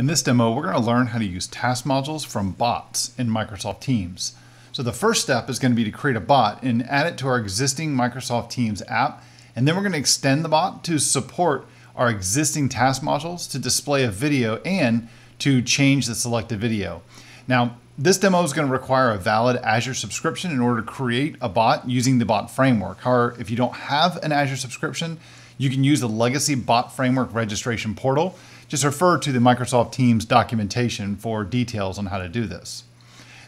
In this demo, we're going to learn how to use task modules from bots in Microsoft Teams. So the first step is going to be to create a bot and add it to our existing Microsoft Teams app. And then we're going to extend the bot to support our existing task modules to display a video and to change the selected video. Now, this demo is going to require a valid Azure subscription in order to create a bot using the bot framework. However, if you don't have an Azure subscription, you can use the legacy bot framework registration portal. Just refer to the Microsoft Teams documentation for details on how to do this.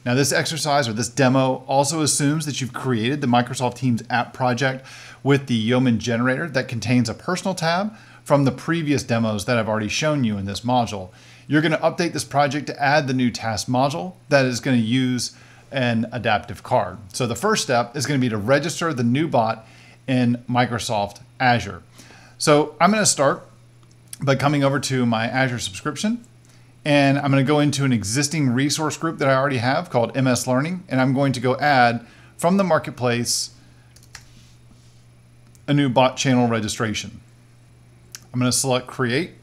Now, this exercise or this demo also assumes that you've created the Microsoft Teams app project with the Yeoman generator that contains a personal tab from the previous demos that I've already shown you in this module. You're going to update this project to add the new task module that is going to use an adaptive card. So the first step is going to be to register the new bot in Microsoft Azure. So I'm going to start by coming over to my Azure subscription and I'm going to go into an existing resource group that I already have called MS Learning and I'm going to go add from the marketplace a new bot channel registration. I'm going to select create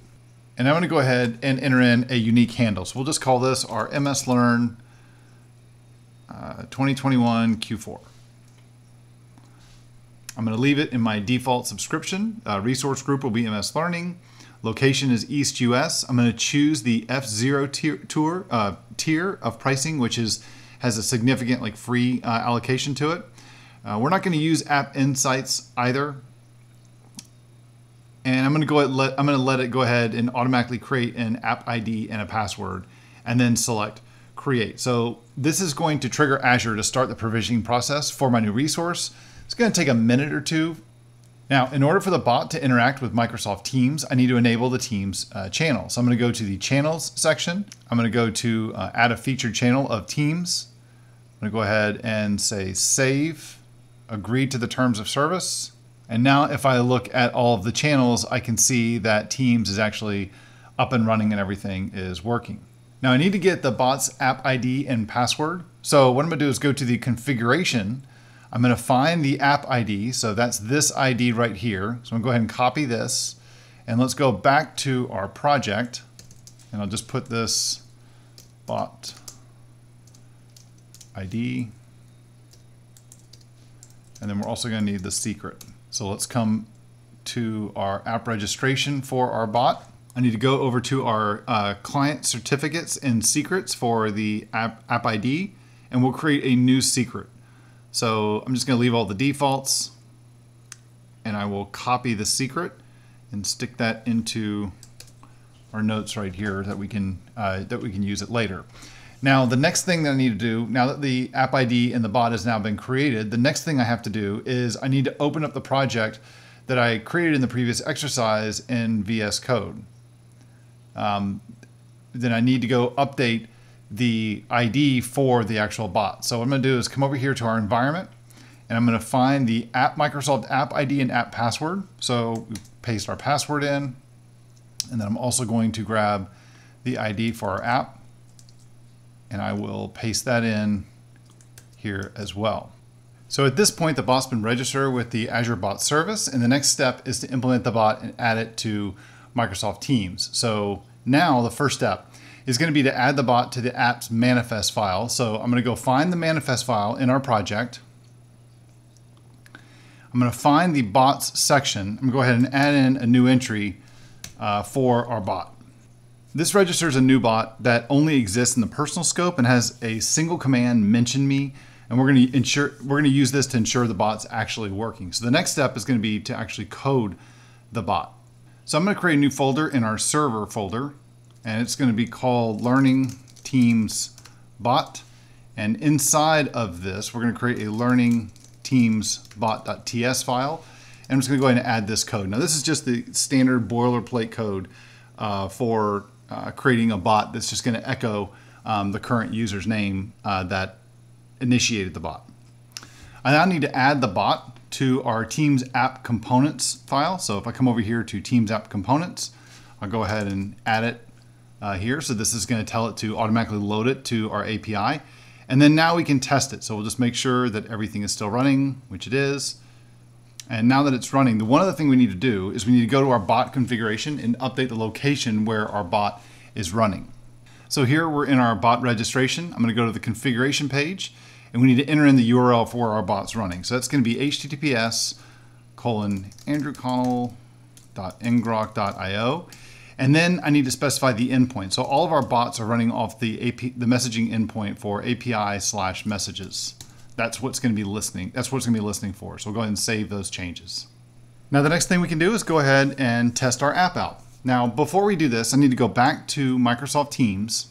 and I'm going to go ahead and enter in a unique handle. So we'll just call this our MS Learn uh, 2021 Q4. I'm going to leave it in my default subscription. Uh, resource group will be MS Learning. Location is East US. I'm going to choose the F0 tier, tour, uh, tier of pricing, which is has a significant like free uh, allocation to it. Uh, we're not going to use App Insights either and I'm going to go ahead, let, I'm going to let it go ahead and automatically create an app ID and a password and then select create. So this is going to trigger Azure to start the provisioning process for my new resource. It's going to take a minute or two. Now, in order for the bot to interact with Microsoft Teams, I need to enable the Teams uh, channel. So I'm going to go to the channels section. I'm going to go to uh, add a featured channel of Teams. I'm going to go ahead and say save, agree to the terms of service. And now if I look at all of the channels, I can see that Teams is actually up and running and everything is working. Now I need to get the bot's app ID and password. So what I'm gonna do is go to the configuration. I'm gonna find the app ID. So that's this ID right here. So I'm gonna go ahead and copy this and let's go back to our project and I'll just put this bot ID and then we're also gonna need the secret. So let's come to our app registration for our bot. I need to go over to our uh, client certificates and secrets for the app, app ID, and we'll create a new secret. So I'm just going to leave all the defaults, and I will copy the secret and stick that into our notes right here that we can uh, that we can use it later. Now, the next thing that I need to do, now that the app ID and the bot has now been created, the next thing I have to do is I need to open up the project that I created in the previous exercise in VS Code. Um, then I need to go update the ID for the actual bot. So what I'm going to do is come over here to our environment and I'm going to find the app Microsoft app ID and app password. So we paste our password in and then I'm also going to grab the ID for our app and I will paste that in here as well. So at this point, the bot's been registered with the Azure Bot Service, and the next step is to implement the bot and add it to Microsoft Teams. So now the first step is going to be to add the bot to the app's manifest file. So I'm going to go find the manifest file in our project. I'm going to find the bots section. I'm going to go ahead and add in a new entry uh, for our bot. This registers a new bot that only exists in the personal scope and has a single command mention me and we're going to ensure we're going to use this to ensure the bot's actually working. So the next step is going to be to actually code the bot. So I'm going to create a new folder in our server folder and it's going to be called learning teams bot and inside of this we're going to create a learning teams bot.ts file and I'm just going to go ahead and add this code. Now this is just the standard boilerplate code uh, for uh, creating a bot that's just going to echo um, the current user's name uh, that initiated the bot. I now need to add the bot to our Teams app components file. So if I come over here to Teams app components, I'll go ahead and add it uh, here. So this is going to tell it to automatically load it to our API. And then now we can test it. So we'll just make sure that everything is still running, which it is. And now that it's running, the one other thing we need to do is we need to go to our bot configuration and update the location where our bot is running. So here we're in our bot registration. I'm going to go to the configuration page and we need to enter in the URL for our bot's running. So that's going to be https colon andrewconnell.ngrok.io. And then I need to specify the endpoint. So all of our bots are running off the AP, the messaging endpoint for API slash messages. That's what's going to be listening. That's what's going to be listening for. So we'll go ahead and save those changes. Now the next thing we can do is go ahead and test our app out. Now, before we do this, I need to go back to Microsoft Teams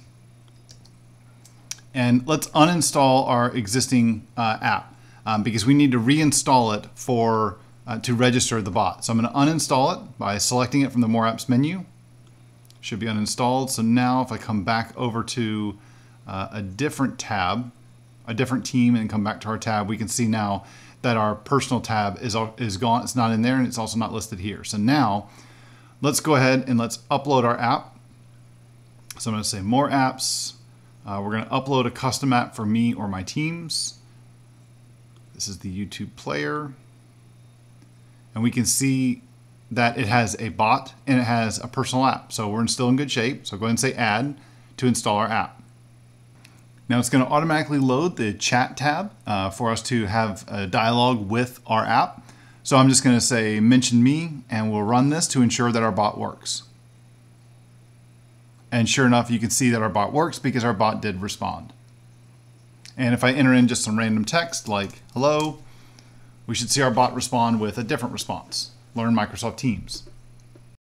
and let's uninstall our existing uh, app um, because we need to reinstall it for uh, to register the bot. So I'm going to uninstall it by selecting it from the More Apps menu. Should be uninstalled. So now if I come back over to uh, a different tab, a different team, and come back to our tab, we can see now that our personal tab is, is gone. It's not in there and it's also not listed here. So now let's go ahead and let's upload our app. So I'm going to say more apps. Uh, we're going to upload a custom app for me or my teams. This is the YouTube player. And we can see that it has a bot and it has a personal app. So we're still in good shape. So go ahead and say add to install our app. Now it's going to automatically load the chat tab uh, for us to have a dialogue with our app. So I'm just going to say mention me and we'll run this to ensure that our bot works. And sure enough, you can see that our bot works because our bot did respond. And if I enter in just some random text like hello, we should see our bot respond with a different response. Learn Microsoft Teams.